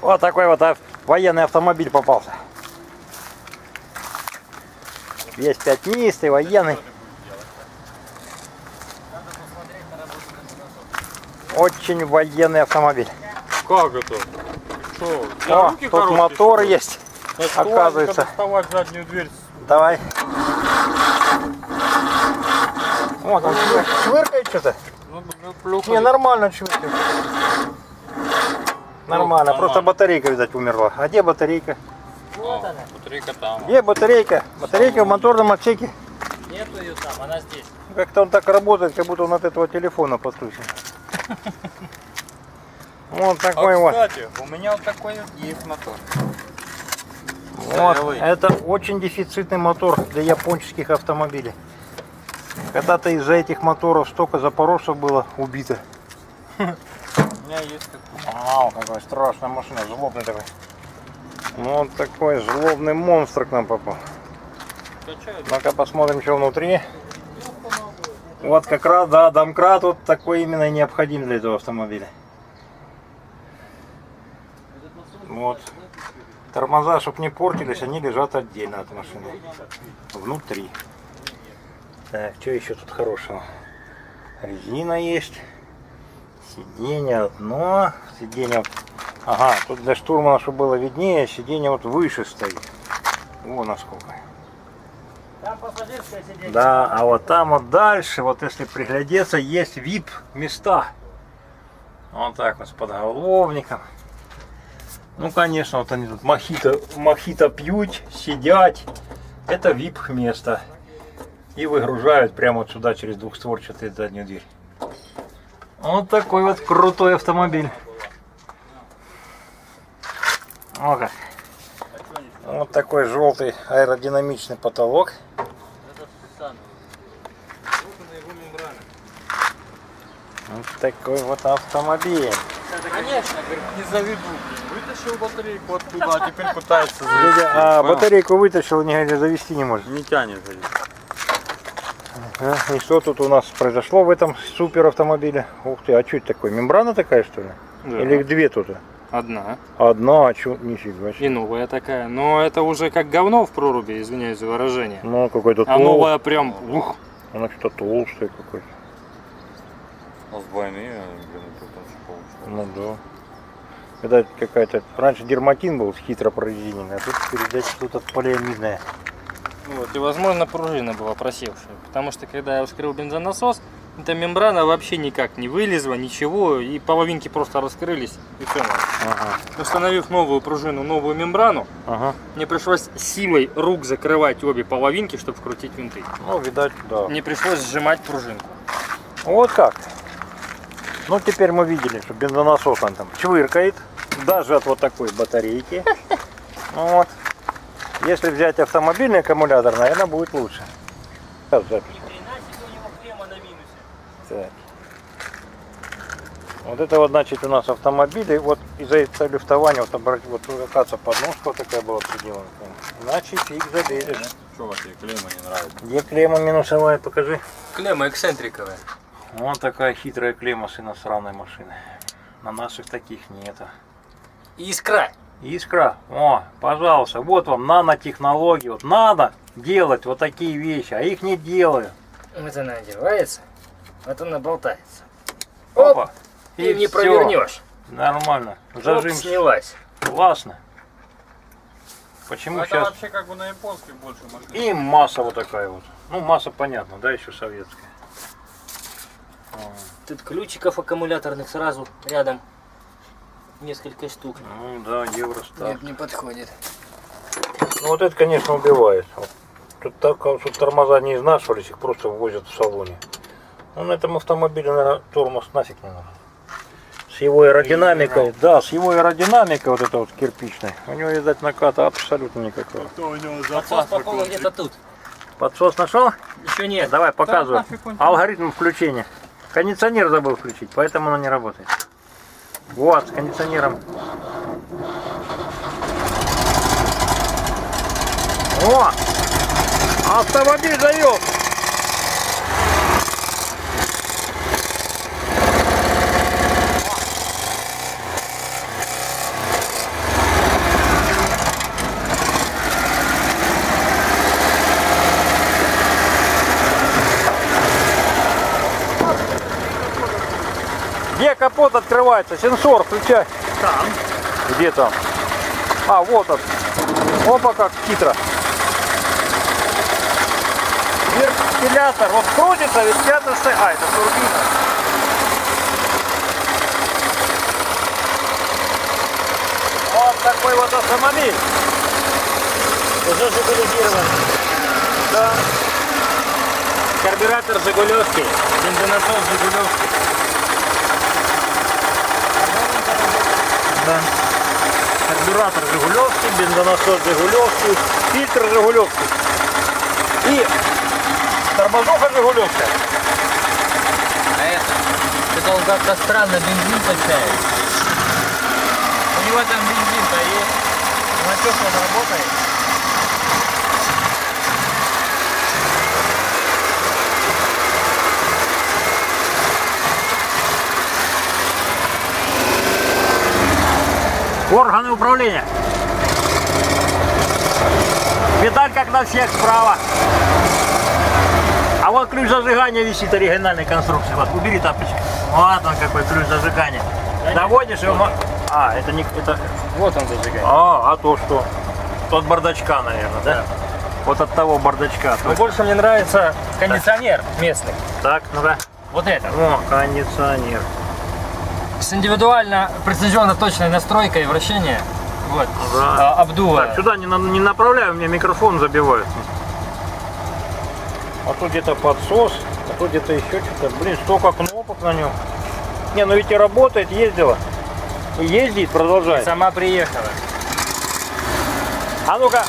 Вот такой вот военный автомобиль попался. Весь пятнистый, военный. Очень военный автомобиль. Как это? Что? О, тут мотор есть. оказывается. доставать заднюю дверь. Давай. Вот он чвыр- чвыркает что-то. Ну, ну, плюха. Не, нормально чвыркает. Нормально, просто батарейка, видать, умерла. А где батарейка? Вот она. Батарейка там. Где батарейка? Батарейка в моторном отсеке. Нету ее там, она здесь. Как-то он так работает, как будто он от этого телефона подключен. Вот такой а, вот. кстати, у меня вот такой вот есть мотор. Вот. Целый. Это очень дефицитный мотор для японских автомобилей. Когда-то из-за этих моторов столько запорожцев было убито. Меня есть такой. Вау, какая страшная машина, злобный такой. Вот такой злобный монстр к нам попал. Ну-ка посмотрим, что внутри. Вот как раз, да, домкрат вот такой именно необходим для этого автомобиля. Вот. Тормоза, чтобы не портились, они лежат отдельно от машины. Внутри. Так, что еще тут хорошего? Резина есть. Сиденье одно. Сиденье Ага, тут для штурмана, чтобы было виднее, сиденье вот выше стоит. Вон насколько. Там пассажирская сиденье. Да, а вот там вот дальше, вот если приглядеться, есть VIP места. Вот так вот с подголовником. Ну, конечно, вот они тут мохито, мохито пьют, сидят. Это VIP место. И выгружают прямо вот сюда через двухстворчатую заднюю дверь. Вот такой вот крутой автомобиль. О как. Вот такой желтый аэродинамичный потолок. Вот такой вот автомобиль. Конечно, говорит, не заведу. Вытащил батарейку оттуда, а теперь пытается Дядя, а батарейку вытащил, не говорит, завести не может. Не тянет, говорит. А, И что тут у нас произошло в этом супер автомобиле? Ух ты, а что это такое? Мембрана такая что ли? Или их две тут? Одна. Одна, а что, нифига И себе. новая такая. Но это уже как говно в проруби, извиняюсь за выражение. Ну, какой-то А тол- новая прям, ух, Она что-то толстая какой-то. А с войны, блин, тут он получил. Ну да. Когда какая-то... Раньше дерматин был хитро прорезиненный, а тут передать что-то полиамидное. Вот, и возможно пружина была просевшая. Потому что когда я вскрыл бензонасос, эта мембрана вообще никак не вылезла, ничего, и половинки просто раскрылись, и все. Ага, Установив новую пружину, новую мембрану, ага. мне пришлось силой рук закрывать обе половинки, чтобы вкрутить винты. Ну, видать, да. Мне пришлось сжимать пружинку. Вот как. Ну, теперь мы видели, что бензонасос он там чвыркает, даже от вот такой батарейки. Вот. Если взять автомобильный аккумулятор, наверное, будет лучше. Сейчас запись. Так. Вот это вот, значит, у нас автомобили. Вот из-за этого люфтования, вот, обрати- вот оказывается, подножка такая была приделана. Иначе фиг залезешь. Что вам эти клеммы не нравятся? Где клемма минусовая, покажи. Клемма эксцентриковая. Вот такая хитрая клемма с иностранной машины. На наших таких нету. Искра. Искра, о, пожалуйста, вот вам нанотехнологии. Вот надо делать вот такие вещи, а их не делаю. Вот она одевается, вот она болтается. Опа. И, не всё. провернешь. Нормально. Оп, Зажим. снялась. Классно. Почему Это сейчас? вообще как бы на японских больше машин. И масса вот такая вот. Ну, масса понятно, да, еще советская. Тут ключиков аккумуляторных сразу рядом. Несколько штук. Ну да, Евростар. не подходит. Ну вот это, конечно, убивает. Тут так, чтобы тормоза не изнашивались, их просто ввозят в салоне. Ну, на этом автомобиле, наверное, тормоз нафиг не нужен. С его аэродинамикой, да, с его аэродинамикой вот это вот кирпичной, у него, видать, наката абсолютно никакого. Кто у него Подсос, походу, где-то тут. Подсос нашел? Еще нет. Давай, показывай. Алгоритм включения. Кондиционер забыл включить, поэтому он не работает. Вот, с кондиционером. О! Автомобиль завел! Капот открывается. Сенсор включай. Там. Где там? А, вот он. Опа, как хитро. Вентилятор. Вот крутится, вентилятор. А, это турбина. Вот такой вот автомобиль. Уже жигулизирован. Да. Карбюратор Жигулевский. Бензонасос Жигулевский. Да. Карбюратор Жигулевский, бензонасос Жигулевский, фильтр Жигулевский. И тормозуха Жигулевская. А это? Это он как-то странно бензин качает. У него там бензин-то есть. На что он работает? Органы управления. Педаль как на всех справа. А вот ключ зажигания висит оригинальной конструкции. Вот, убери тапочек. Вот он какой ключ зажигания. Доводишь его... А, это не... Это... Вот он зажигает. А, а то что? Тот бардачка, наверное, да? Вот от того бардачка. Но больше мне нравится кондиционер местный. Так, ну-ка. Вот это. О, кондиционер. С индивидуально прецизионно точной настройкой вращения. Вот. Да. А, обдува. Так, сюда не, не направляю, у меня микрофон забивает. А тут где-то подсос, а тут где-то еще что-то. Блин, столько кнопок на нем. Не, ну ведь и работает, ездила. И ездит, продолжает. Сама приехала. А ну-ка,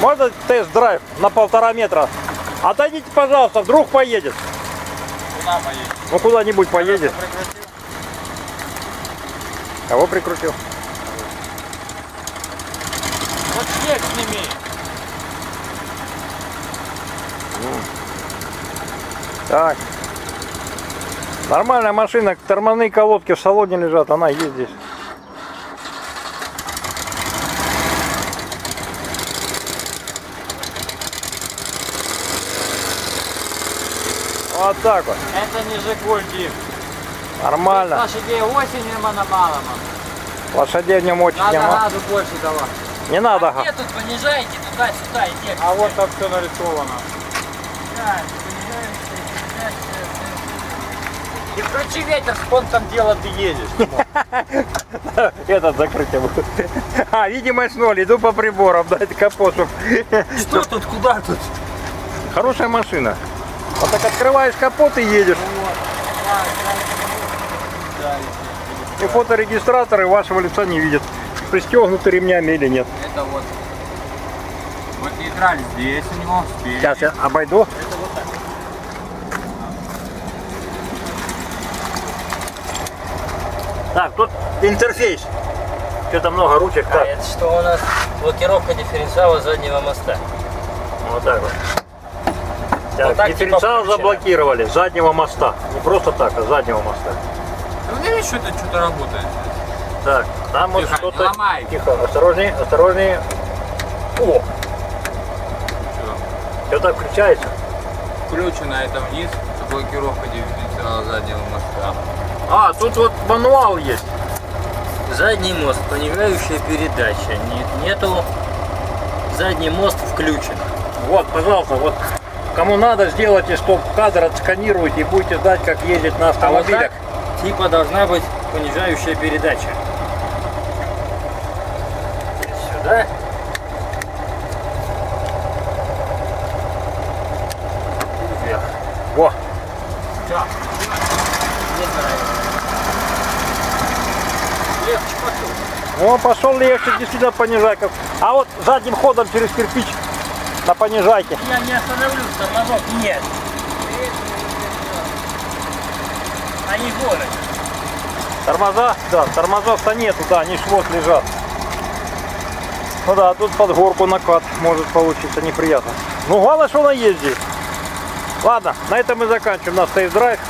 можно тест-драйв на полтора метра? Отойдите, пожалуйста, вдруг поедет. Куда поедет? Ну куда-нибудь поедет. Кого прикрутил? Вот снег сними. Так. Нормальная машина, тормозные колодки в салоне лежат, она есть здесь. Вот так вот. Это не Жигуль, Дим. Нормально. Лошадей осенью мало мало. Лошадей в нем очень Надо мало. газу больше давать. Не надо. га. Где тут понижаете туда-сюда и А вот так все нарисовано. И включи ветер, вон там дело ты едешь. Этот закрытие будет. А, видимость ноль, иду по приборам, дать капот, чтоб- Что тут, куда тут? Хорошая машина. Вот так открываешь капот и едешь. И фоторегистраторы вашего лица не видят. Пристегнуты ремнями или нет. Это вот. Вот нейтраль здесь у него, спереди. Сейчас я обойду. Так, тут интерфейс. Что-то много ручек. А Так, это что у нас? Блокировка дифференциала заднего моста. вот так вот. Так, Вот так типа дифференциал заблокировали заднего моста. Не просто так, а заднего моста. Что это что-то работает. Так, там вот Тихо, что-то... ломай. Тихо, осторожнее, осторожнее. О, что-то включается. Включено это вниз, блокировка дифференциала заднего моста. А, тут вот мануал есть. Задний мост, понижающая передача. Нет, нету. Задний мост включен. Вот, пожалуйста, вот кому надо, сделайте стоп-кадр, отсканируйте и будете знать, как ездить на А вот автомобилях. так типа должна быть понижающая передача. Сюда. И вверх. Во, Так. Мне нравится. Легче пошел. ну пошел легче, действительно понижай. Как... А вот задним ходом через кирпич на понижайке. Я не остановлюсь, тормозов нет. В городе. Тормоза, да, тормозов-то нету, да, они ж вот лежат. Ну да, тут под горку накат может получиться неприятно. Ну главное, что она здесь. Ладно, на этом мы заканчиваем наш тест-драйв.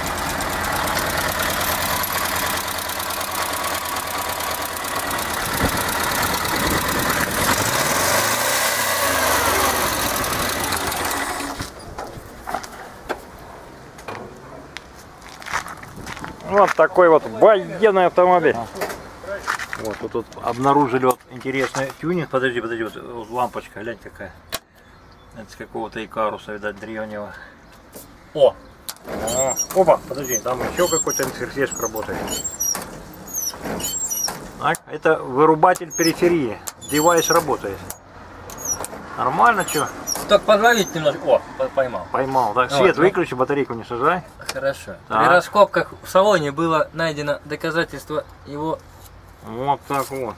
Вот такой вот военный автомобиль. Вот, вот тут обнаружили вот интересный тюнинг. Подожди, подожди, вот, вот лампочка, глянь какая. Это с какого-то Икаруса, видать, древнего. О, А, опа, подожди, там еще какой-то интерфейс работает. Так, это вырубатель периферии. Девайс работает. Нормально, что? Только подловить немножко. О, по- поймал. Поймал. Так, Вот, свет ну. выключи, батарейку не сажай. Хорошо. Так. При раскопках в салоне было найдено доказательство его Вот так вот.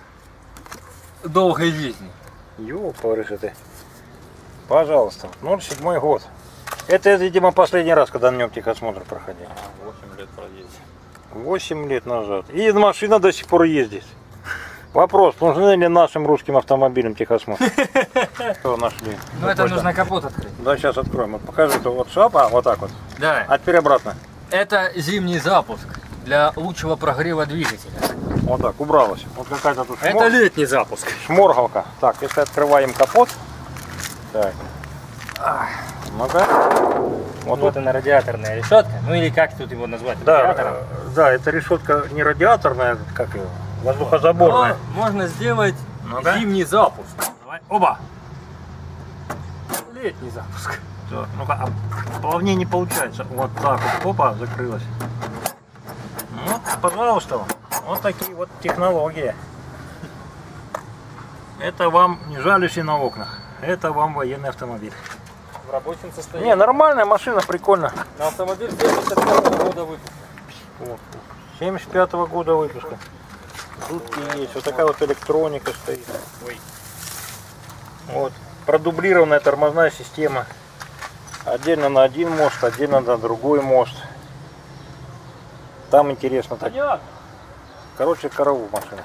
долгой жизни. Ёпарыша ты. Пожалуйста, 07 год. Это, видимо, последний раз, когда на нем техосмотр проходил. 8 лет проедет. 8 лет назад. И машина до сих пор ездит. Вопрос, нужны ли нашим русским автомобилям техосмотр? Что нашли? Ну это нужно капот открыть. Да, сейчас откроем. Вот покажи, это вот шапа, вот так вот. Да. А теперь обратно. Это зимний запуск для лучшего прогрева двигателя. Вот так, убралась. Вот какая-то тут Это шмор- летний запуск. шморгалка. Так, если открываем капот. Так. Ну-ка. Вот, Вот, она радиаторная решетка. Ну или как тут его назвать? Да, Радиатором. э, да, это решетка не радиаторная, как ее, воздухозаборная. Но можно сделать Ну-ка. зимний запуск. Давай. Оба! Летний запуск. Так, ну-ка, а плавнее не получается. Вот так вот, опа, закрылась. Вот, пожалуйста, вот такие вот технологии. Это вам не жалюзи на окнах, это вам военный автомобиль. В рабочем состоянии. Не, нормальная машина, прикольно. На автомобиль 75 года выпуска. Вот. 75 года выпуска. Тут есть вот такая вот электроника стоит. Ой. Вот. Продублированная тормозная система. Отдельно на один мост, отдельно на другой мост. Там интересно так. Короче, корову машина.